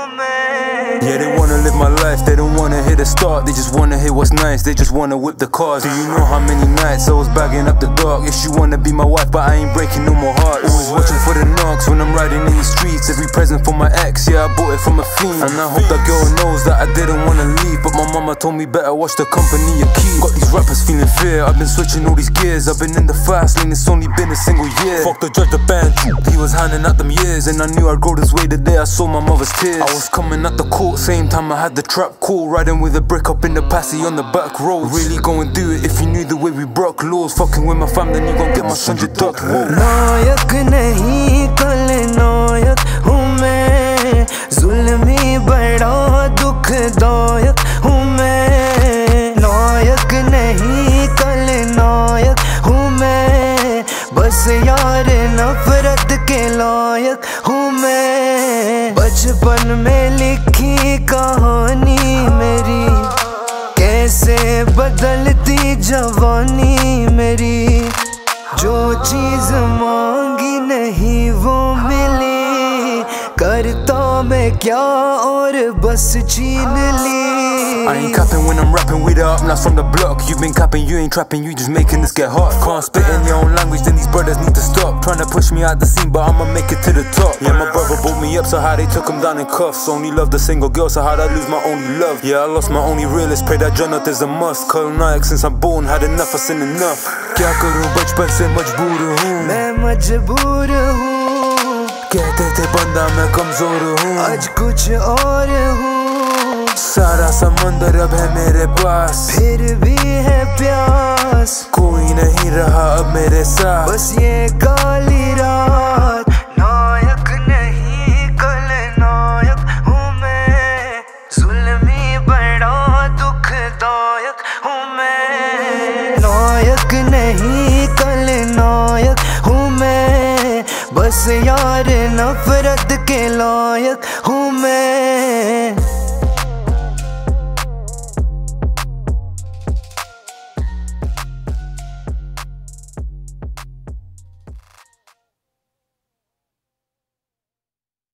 Yeah, they wanna live my life, they don't wanna hit a start They just wanna hit what's nice, they just wanna whip the cars Do you know how many nights I was bagging up the dark? If she wanna be my wife, but I ain't breaking no more hearts. Always present for my ex, yeah, I bought it from a fiend. And I hope that girl knows that I didn't wanna leave. But my mama told me better watch the company you keep. Got these rappers feeling fear, I've been switching all these gears. I've been in the fast lane, it's only been a single year. Fuck the judge, the band, he was handing out them years. And I knew I'd grow this way the day I saw my mother's tears. I was coming at the court, same time I had the trap call. Riding with a brick up in the passy on the back road. Really go and do it if you knew the way we broke laws. Fucking with my fam, then you gon' get my son your duck. Nayak nahi यार नफरत के लायक हूँ मैं। बचपन में लिखी कहानी मेरी, कैसे बदलती जवानी मेरी। जो चीज़ मांगी नहीं वो मिली, करता मैं क्या और बस छीन ली। I ain't copping when I'm rapping with the up Not from the block. You've been copping, you ain't trapping, you just making this get hot. Can't spit in your own language, then these brothers need to stop. Trying to push me out the scene, but I'ma make it to the top. Yeah, my brother brought me up, so how they took him down in cuffs. Only loved a single girl, so how'd I lose my only love? Yeah, I lost my only realist, pray that Jonathan is a must. Khalnayak since I'm born, had enough, I seen enough. क्या करूं बचपन से मजबूर हूँ मैं मजबूर हूँ कहते थे बंदा मैं कमजोर हूँ आज कुछ और हूँ सारा समंदर अब है मेरे पास। फिर भी है प्यास। कोई नहीं रहा अब मेरे साथ। बस ये काली रात। नायक नहीं कल नायक हूँ मैं। जुल्मी बड़ा दुखदायक हूँ मैं। नायक नहीं कल नायक हूँ मैं। बस यार नफरत के लायक हूँ मैं।